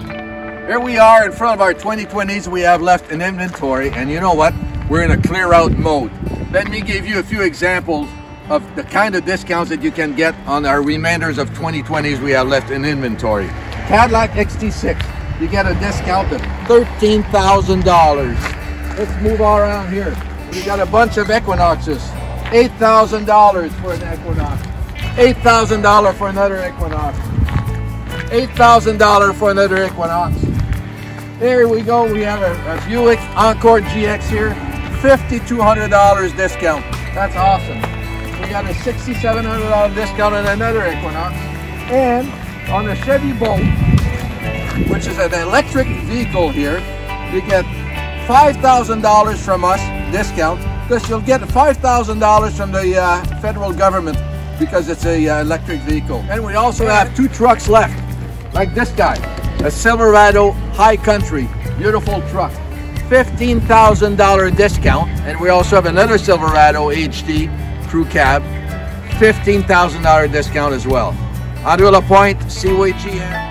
Here we are in front of our 2020s we have left in inventory, and you know what? We're in a clear out mode. Let me give you a few examples of the kind of discounts that you can get on our remainders of 2020s we have left in inventory. Cadillac XT6, you get a discount of $13,000. Let's move around here. We got a bunch of Equinoxes. $8,000 for an Equinox. $8,000 for another Equinox. $8,000 for another Equinox. There we go. We have a, a Buick Encore GX here. $5,200 discount. That's awesome. We got a $6,700 discount on another Equinox. And on a Chevy Bolt, which is an electric vehicle here, you get $5,000 from us discount. Plus you'll get $5,000 from the uh, federal government because it's a uh, electric vehicle. And we also have two trucks left, like this guy, a Silverado High Country, beautiful truck. $15,000 discount. And we also have another Silverado HD crew cab, $15,000 discount as well. Andre Lapointe, Seaway GM.